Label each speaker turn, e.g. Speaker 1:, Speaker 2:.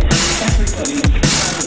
Speaker 1: Everybody